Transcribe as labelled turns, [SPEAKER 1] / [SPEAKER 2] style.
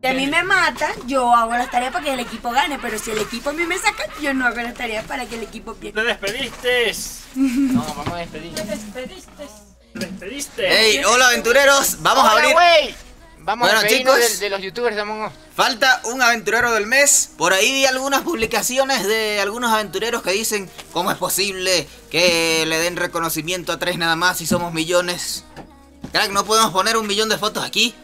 [SPEAKER 1] Si a mí me mata, yo hago las tareas para que el equipo gane, pero si el equipo a mí me saca, yo no hago las tareas para que el equipo pierda.
[SPEAKER 2] ¡Te despediste!
[SPEAKER 3] No, vamos a despedir.
[SPEAKER 2] ¡Te despediste! ¡Te despediste!
[SPEAKER 4] Hey, hola aventureros, vamos a abrir.
[SPEAKER 3] güey. Vamos
[SPEAKER 4] Bueno,
[SPEAKER 3] a
[SPEAKER 4] chicos.
[SPEAKER 3] de, de los youtubers de
[SPEAKER 4] Falta un aventurero del mes. Por ahí vi algunas publicaciones de algunos aventureros que dicen cómo es posible que le den reconocimiento a tres nada más si somos millones. Crack, ¿no podemos poner un millón de fotos aquí?